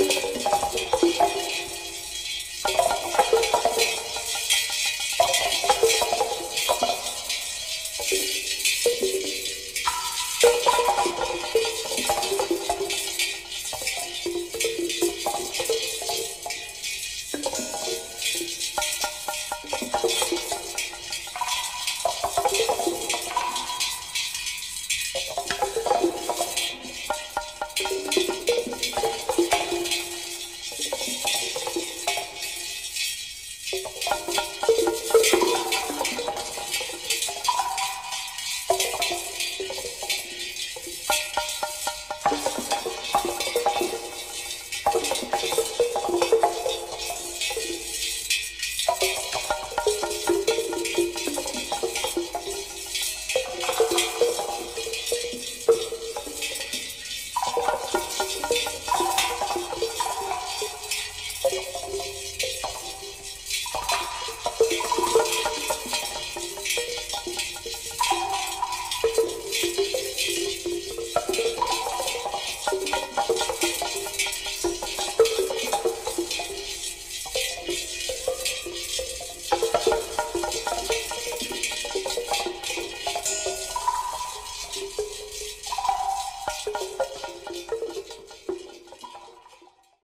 you